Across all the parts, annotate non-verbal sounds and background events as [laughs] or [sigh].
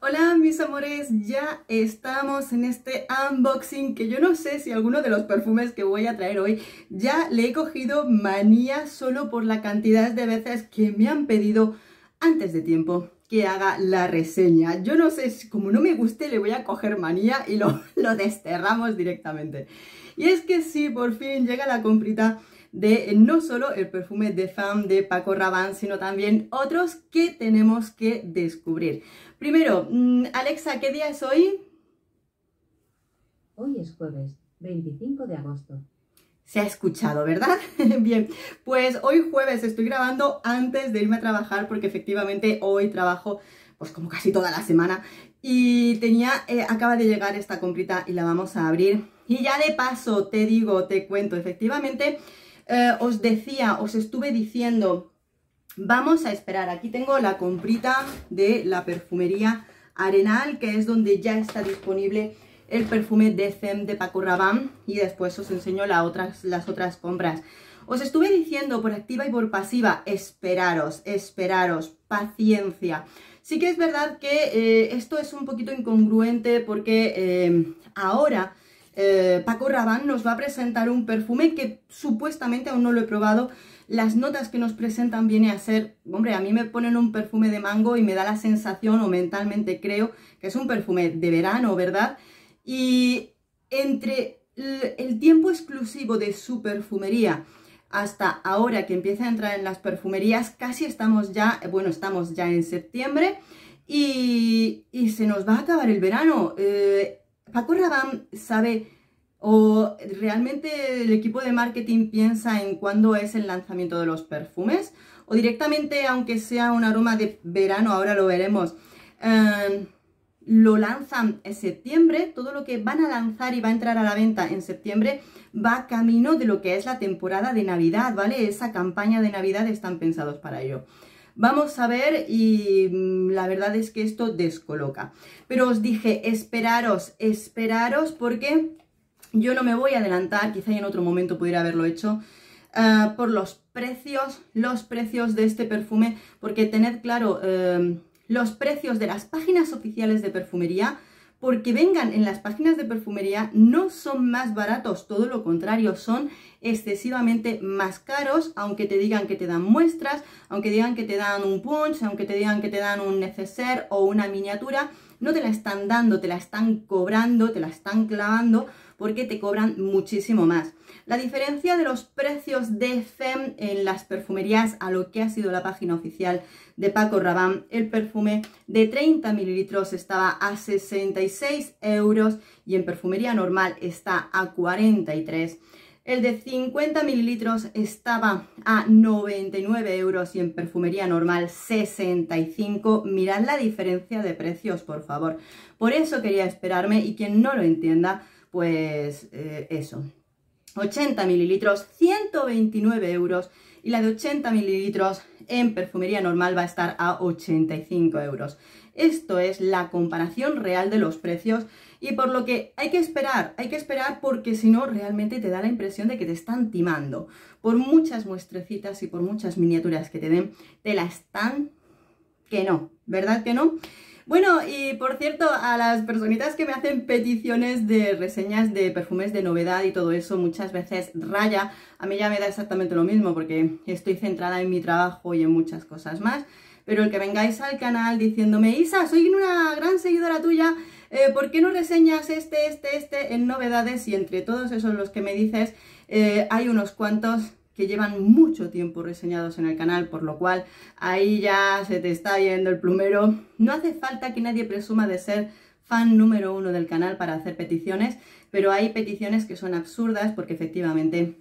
Hola mis amores, ya estamos en este unboxing que yo no sé si alguno de los perfumes que voy a traer hoy ya le he cogido manía solo por la cantidad de veces que me han pedido antes de tiempo que haga la reseña. Yo no sé, si como no me guste le voy a coger manía y lo, [laughs] lo desterramos directamente. Y es que sí, por fin llega la comprita de no solo el perfume de Femme de Paco Rabanne, sino también otros que tenemos que descubrir. Primero, mm, Alexa, ¿qué día es hoy? Hoy es jueves, 25 de agosto. Se ha escuchado, ¿verdad? [laughs] Bien, pues hoy jueves estoy grabando antes de irme a trabajar porque efectivamente hoy trabajo pues como casi toda la semana y tenía, eh, acaba de llegar esta comprita y la vamos a abrir. Y ya de paso te digo, te cuento, efectivamente eh, os decía, os estuve diciendo, vamos a esperar. Aquí tengo la comprita de la perfumería Arenal, que es donde ya está disponible el perfume de Femme de Paco Rabanne y después os enseño las otras compras. Os estuve diciendo por activa y por pasiva, esperaros, esperaros, paciencia. Sí que es verdad que eh, esto es un poquito incongruente porque eh, ahora eh, Paco Rabanne nos va a presentar un perfume que supuestamente aún no lo he probado. Las notas que nos presentan viene a ser, hombre, a mí me ponen un perfume de mango y me da la sensación, o mentalmente creo, que es un perfume de verano, ¿verdad? Y entre el tiempo exclusivo de su perfumería hasta ahora que empieza a entrar en las perfumerías, casi estamos ya, bueno, estamos ya en septiembre y, se nos va a acabar el verano. Eh, Paco Rabanne sabe o realmente el equipo de marketing piensa en cuándo es el lanzamiento de los perfumes o directamente, aunque sea un aroma de verano, ahora lo veremos, em, lo lanzan en septiembre, todo lo que van a lanzar y va a entrar a la venta en septiembre va camino de lo que es la temporada de Navidad, ¿vale? Esa campaña de Navidad están pensados para ello. Vamos a ver y mm, la verdad es que esto descoloca. Pero os dije, esperaros, esperaros porque yo no me voy a adelantar, quizá en otro momento pudiera haberlo hecho, eh, por los precios, los precios de este perfume, porque tened claro, eh, los precios de las páginas oficiales de perfumería porque vengan en las páginas de perfumería no son más baratos, todo lo contrario, son excesivamente más caros, aunque te digan que te dan muestras, aunque digan que te dan un punch, aunque te digan que te dan un neceser o una miniatura, no te la están dando, te la están cobrando, te la están clavando porque te cobran muchísimo más. La diferencia de los precios de FEM en las perfumerías a lo que ha sido la página oficial de Paco Rabanne, el perfume de 30 mililitros estaba a 66 euros y en perfumería normal está a 43 el de 50 mililitros estaba a 99 euros y en perfumería normal 65. Mirad la diferencia de precios, por favor. Por eso quería esperarme y quien no lo entienda, pues eh, eso. 80 mililitros, 129 euros y la de 80 mililitros en perfumería normal va a estar a 85 euros. Esto es la comparación real de los precios y por lo que hay que esperar, hay que esperar porque si no realmente te da la impresión de que te están timando. Por muchas muestrecitas y por muchas miniaturas que te den, te la están que no, ¿verdad que no? Bueno, y por cierto, a las personitas que me hacen peticiones de reseñas de perfumes de novedad y todo eso, muchas veces raya, a mí ya me da exactamente lo mismo porque estoy centrada en mi trabajo y en muchas cosas más. Pero el que vengáis al canal diciéndome, Isa, soy una gran seguidora tuya, eh, ¿por qué no reseñas este, este, este en novedades? Y entre todos esos los que me dices, eh, hay unos cuantos que llevan mucho tiempo reseñados en el canal, por lo cual ahí ya se te está yendo el plumero. No hace falta que nadie presuma de ser fan número uno del canal para hacer peticiones, pero hay peticiones que son absurdas porque efectivamente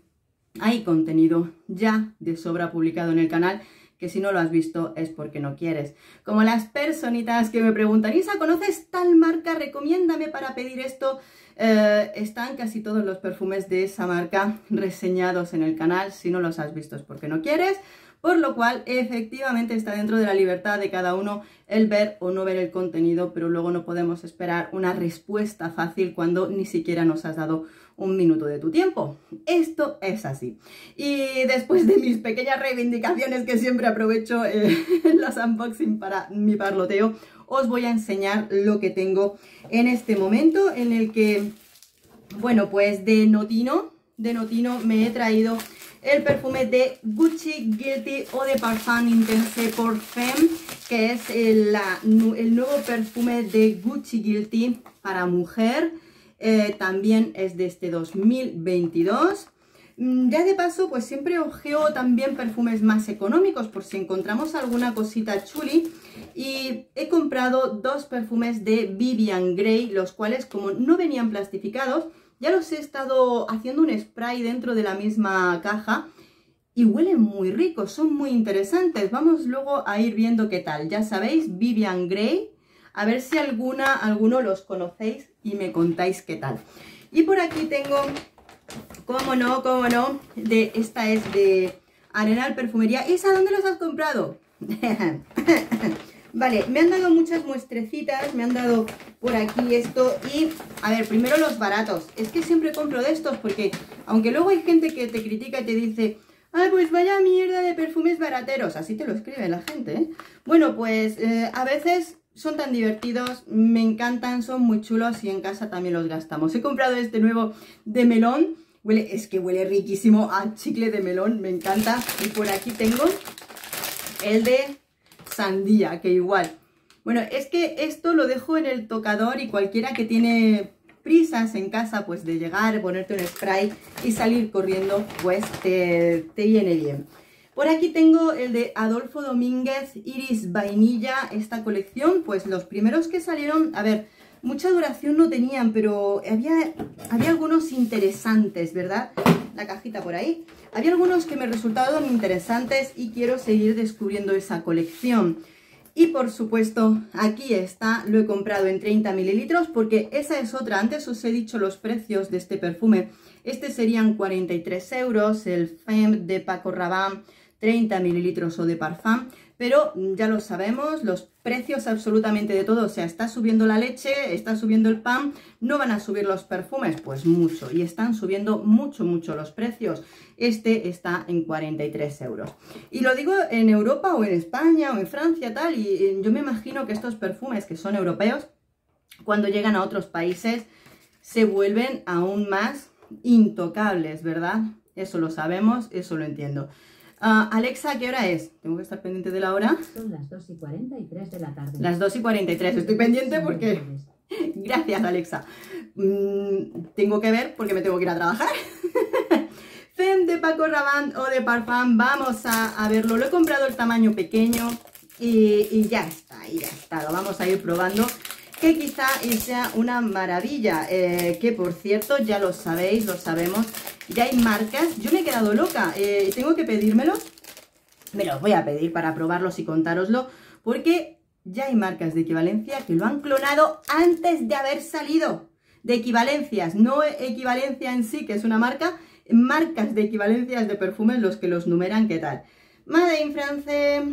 hay contenido ya de sobra publicado en el canal que si no lo has visto es porque no quieres. Como las personitas que me preguntan, Isa, ¿conoces tal marca? Recomiéndame para pedir esto. Eh, están casi todos los perfumes de esa marca reseñados en el canal. Si no los has visto es porque no quieres. Por lo cual, efectivamente está dentro de la libertad de cada uno el ver o no ver el contenido, pero luego no podemos esperar una respuesta fácil cuando ni siquiera nos has dado un minuto de tu tiempo. Esto es así. Y después de mis pequeñas reivindicaciones que siempre aprovecho eh, en [laughs] los unboxing para mi parloteo, os voy a enseñar lo que tengo en este momento en el que, bueno, pues de Notino, de Notino me he traído el perfume de Gucci Guilty o de Parfum Intense por Femme, que es el, nuevo perfume de Gucci Guilty para mujer. Eh, también es de este 2022. Mm, ya de paso, pues siempre ojeo también perfumes más económicos por si encontramos alguna cosita chuli. Y he comprado dos perfumes de Vivian Grey, los cuales como no venían plastificados, ya los he estado haciendo un spray dentro de la misma caja y huelen muy ricos, son muy interesantes. Vamos luego a ir viendo qué tal. Ya sabéis, Vivian Grey. A ver si alguna, alguno los conocéis y me contáis qué tal. Y por aquí tengo, cómo no, cómo no, de, esta es de Arenal Perfumería. ¿Esa dónde los has comprado? [laughs] Vale, me han dado muchas muestrecitas, me han dado por aquí esto y, a ver, primero los baratos. Es que siempre compro de estos porque, aunque luego hay gente que te critica y te dice, ay, pues vaya mierda de perfumes barateros, así te lo escribe la gente, ¿eh? Bueno, pues eh, a veces son tan divertidos, me encantan, son muy chulos y en casa también los gastamos. He comprado este nuevo de melón, huele, es que huele riquísimo a chicle de melón, me encanta. Y por aquí tengo el de sandía, que igual. Bueno, es que esto lo dejo en el tocador y cualquiera que tiene prisas en casa, pues de llegar, ponerte un spray y salir corriendo, pues te, te viene bien. Por aquí tengo el de Adolfo Domínguez, Iris Vainilla, esta colección, pues los primeros que salieron, a ver, mucha duración no tenían, pero había, había algunos interesantes, ¿verdad? La cajita por ahí. Había algunos que me resultaron interesantes y quiero seguir descubriendo esa colección. Y por supuesto, aquí está, lo he comprado en 30 mililitros porque esa es otra. Antes os he dicho los precios de este perfume. Este serían 43 euros, el Femme de Paco Rabanne 30 mililitros o de parfum, pero ya lo sabemos, los precios absolutamente de todo, o sea, está subiendo la leche, está subiendo el pan, no van a subir los perfumes, pues mucho, y están subiendo mucho, mucho los precios. Este está en 43 euros. Y lo digo en Europa o en España o en Francia, tal, y yo me imagino que estos perfumes que son europeos, cuando llegan a otros países, se vuelven aún más intocables, ¿verdad? Eso lo sabemos, eso lo entiendo. Uh, Alexa, ¿qué hora es? Tengo que estar pendiente de la hora. Son las 2 y 43 de la tarde. Las 2 y 43. Estoy pendiente porque... [laughs] Gracias, Alexa. Mm, tengo que ver porque me tengo que ir a trabajar. [laughs] Fem de Paco Rabanne o de Parfum. Vamos a, a, verlo. Lo he comprado el tamaño pequeño y, y ya está, y ya está. Lo vamos a ir probando que quizá sea una maravilla, eh, que por cierto, ya lo sabéis, lo sabemos, ya hay marcas, yo me he quedado loca, eh, tengo que pedírmelos, me los voy a pedir para probarlos y contároslo, porque ya hay marcas de equivalencia que lo han clonado antes de haber salido, de equivalencias, no equivalencia en sí, que es una marca, marcas de equivalencias de perfumes, los que los numeran, ¿qué tal? Made France,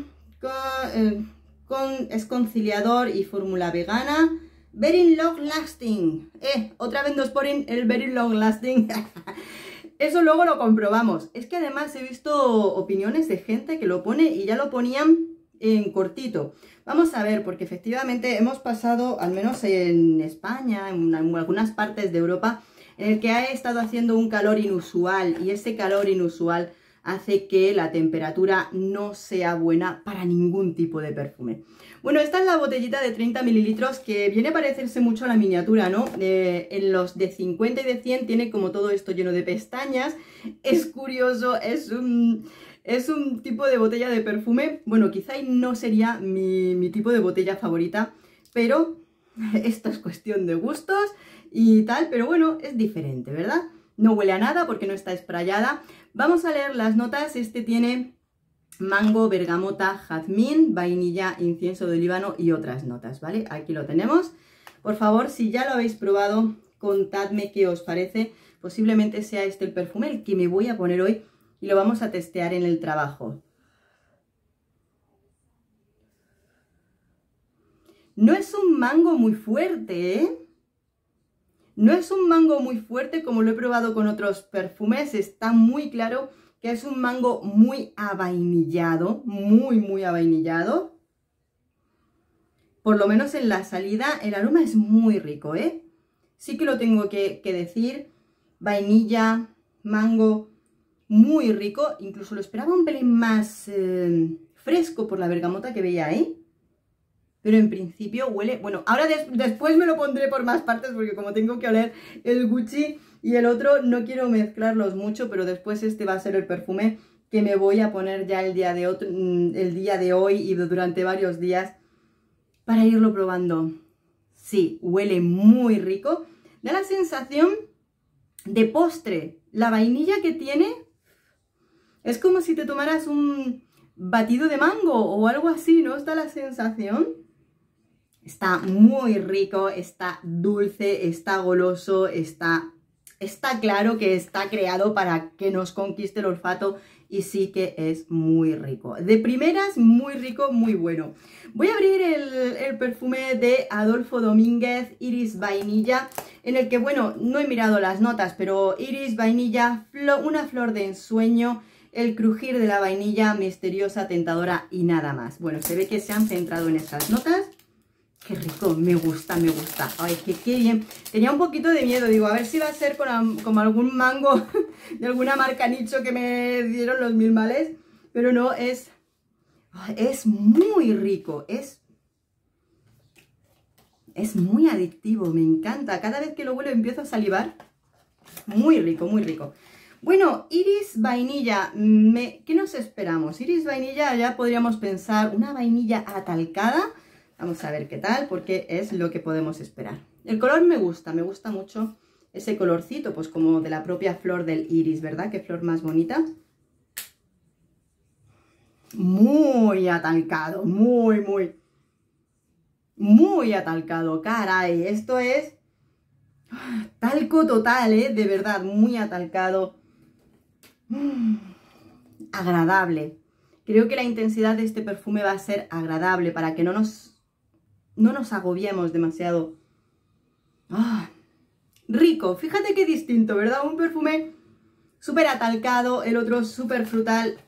con, eh, es conciliador y fórmula vegana, very long lasting, eh, otra vez nos ponen el very long lasting, [laughs] Eso luego lo comprobamos. Es que además he visto opiniones de gente que lo pone y ya lo ponían en cortito. Vamos a ver, porque efectivamente hemos pasado, al menos en España, en algunas partes de Europa, en el que ha estado haciendo un calor inusual y ese calor inusual hace que la temperatura no sea buena para ningún tipo de perfume. Bueno, esta es la botellita de 30 mililitros que viene a parecerse mucho a la miniatura, ¿no? Eh, en los de 50 y de 100 tiene como todo esto lleno de pestañas. Es curioso, es un, es un tipo de botella de perfume. Bueno, quizá no sería mi, mi tipo de botella favorita, pero [laughs] esto es cuestión de gustos y tal, pero bueno, es diferente, ¿verdad? No huele a nada porque no está esprayada. Vamos a leer las notas. Este tiene mango, bergamota, jazmín, vainilla, incienso de Líbano y otras notas, ¿vale? Aquí lo tenemos. Por favor, si ya lo habéis probado, contadme qué os parece. Posiblemente sea este el perfume el que me voy a poner hoy y lo vamos a testear en el trabajo. No es un mango muy fuerte, ¿eh? No es un mango muy fuerte como lo he probado con otros perfumes, está muy claro que es un mango muy avainillado, muy, muy avainillado. por lo menos en la salida, el aroma es muy rico, ¿eh? Sí que lo tengo que, decir. Vainilla, mango, muy rico. Incluso lo esperaba un pelín más eh, fresco por la bergamota que veía ahí. Pero en principio huele... Bueno, ahora después me lo pondré por más partes porque como tengo que oler el Gucci y el otro, no quiero mezclarlos mucho, pero después este va a ser el perfume que me voy a poner ya el día de, otro, mm, el día de hoy y durante varios días para irlo probando. Sí, huele muy rico. Da la sensación de postre. La vainilla que tiene es como si te tomaras un batido de mango o algo así, ¿no? Está la sensación. Está muy rico, está dulce, está goloso, está, está claro que está creado para que nos conquiste el olfato y sí que es muy rico. De primeras, muy rico, muy bueno. Voy a abrir el, perfume de Adolfo Domínguez, Iris Vainilla, en el que, bueno, no he mirado las notas, pero Iris Vainilla, una flor de ensueño, el crujir de la vainilla misteriosa, tentadora y nada más. Bueno, se ve que se han centrado en estas notas. Qué rico, me gusta, me gusta. Ay, qué, bien. Tenía un poquito de miedo, digo, a ver si va a ser como algún mango [laughs] de alguna marca nicho que me dieron los mil males. Pero no, es, es muy rico, es, es muy adictivo, me encanta. Cada vez que lo huelo empiezo a salivar. Muy rico, muy rico. Bueno, iris vainilla, ¿qué nos esperamos? Iris vainilla ya podríamos pensar una vainilla atalcada Vamos a ver qué tal, porque es lo que podemos esperar. El color me gusta, me gusta mucho ese colorcito, pues como de la propia flor del iris, ¿verdad? Qué flor más bonita. Muy atalcado, muy, muy, muy atalcado. Caray, esto es talco total, ¿eh? De verdad, muy atalcado. Mm, agradable. Creo que la intensidad de este perfume va a ser agradable para que no nos no nos agobiemos demasiado. Ah, rico, fíjate qué distinto, ¿verdad? Un perfume súper atalcado, el otro súper frutal.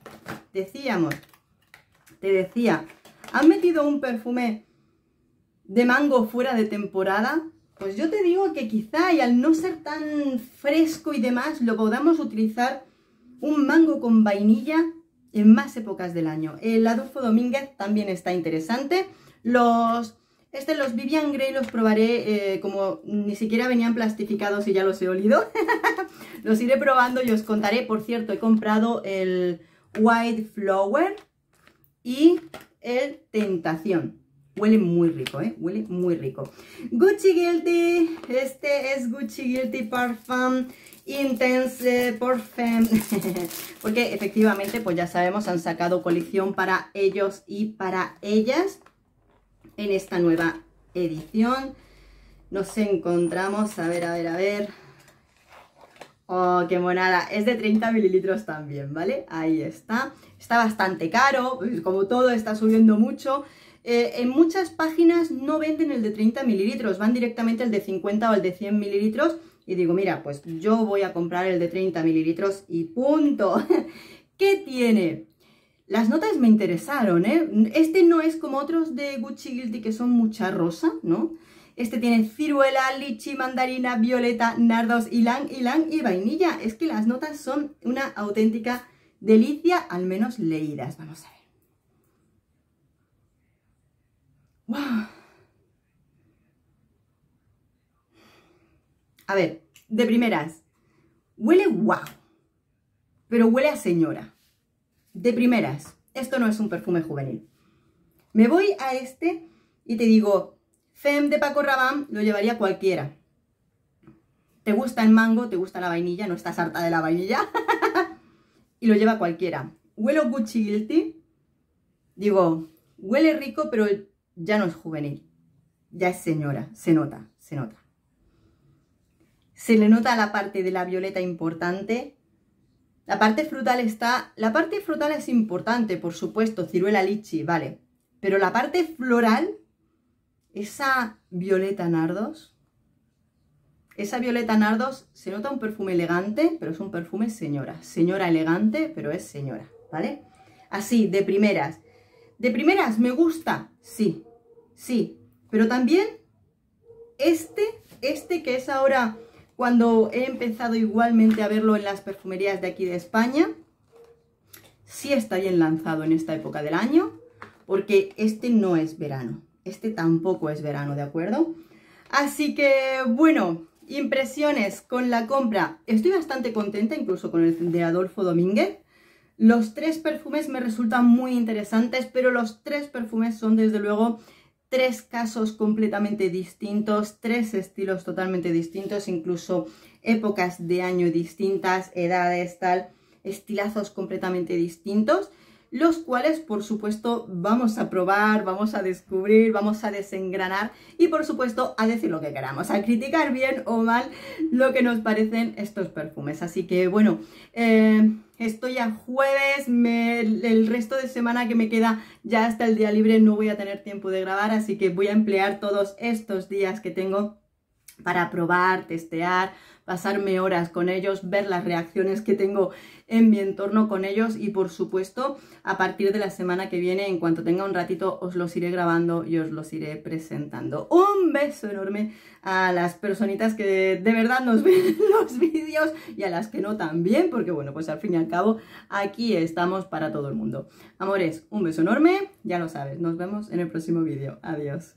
Decíamos, te decía, ¿han metido un perfume de mango fuera de temporada? Pues yo te digo que quizá y al no ser tan fresco y demás, lo podamos utilizar un mango con vainilla en más épocas del año. El Adolfo Domínguez también está interesante. Los este, los Vivian Grey los probaré eh, como ni siquiera venían plastificados y ya los he olido. [laughs] los iré probando y os contaré. Por cierto, he comprado el White Flower y el Tentación. Huele muy rico, ¿eh? Huele muy rico. Gucci Guilty. Este es Gucci Guilty Parfum Intense Parfum. [laughs] Porque efectivamente, pues ya sabemos, han sacado colección para ellos y para ellas en esta nueva edición. Nos encontramos, a ver, a ver, a ver. Oh, qué monada. Es de 30 mililitros también, ¿vale? Ahí está. Está bastante caro, pues, como todo está subiendo mucho. Eh, en muchas páginas no venden el de 30 mililitros, van directamente el de 50 o el de 100 mililitros. Y digo, mira, pues yo voy a comprar el de 30 mililitros y punto. [laughs] ¿Qué tiene? Las notas me interesaron, ¿eh? Este no es como otros de Gucci Guilty que son mucha rosa, ¿no? Este tiene ciruela, lichi, mandarina, violeta, nardos, ylang, ylang y vainilla. Es que las notas son una auténtica delicia, al menos leídas. Vamos a ver. ¡Wow! A ver, de primeras, huele guau, pero huele a señora de primeras, esto no es un perfume juvenil. Me voy a este y te digo, Femme de Paco Rabanne lo llevaría cualquiera. ¿Te gusta el mango? ¿Te gusta la vainilla? ¿No estás harta de la vainilla? [laughs] y lo lleva cualquiera. Huelo Gucci Guilty. Digo, huele rico, pero ya no es juvenil. Ya es señora. Se nota, se nota. Se le nota la parte de la violeta importante la parte frutal está... La parte frutal es importante, por supuesto, ciruela lichi, vale. Pero la parte floral, esa violeta nardos, esa violeta nardos se nota un perfume elegante, pero es un perfume señora. Señora elegante, pero es señora, ¿vale? Así, de primeras. De primeras, ¿me gusta? Sí, sí. Pero también este, este que es ahora cuando he empezado igualmente a verlo en las perfumerías de aquí de España, sí está bien lanzado en esta época del año, porque este no es verano, este tampoco es verano, ¿de acuerdo? Así que, bueno, impresiones con la compra. Estoy bastante contenta, incluso con el de Adolfo Domínguez. Los tres perfumes me resultan muy interesantes, pero los tres perfumes son desde luego tres casos completamente distintos, tres estilos totalmente distintos, incluso épocas de año distintas, edades, tal, estilazos completamente distintos los cuales por supuesto vamos a probar, vamos a descubrir, vamos a desengranar y por supuesto a decir lo que queramos, a criticar bien o mal lo que nos parecen estos perfumes. Así que bueno, eh, estoy a jueves, el resto de semana que me queda ya hasta el día libre no voy a tener tiempo de grabar, así que voy a emplear todos estos días que tengo para probar, testear, pasarme horas con ellos, ver las reacciones que tengo en mi entorno con ellos y por supuesto a partir de la semana que viene, en cuanto tenga un ratito, os los iré grabando y os los iré presentando. Un beso enorme a las personitas que de verdad nos ven los vídeos y a las que no también, porque bueno, pues al fin y al cabo aquí estamos para todo el mundo. Amores, un beso enorme, ya lo sabes, nos vemos en el próximo vídeo. Adiós.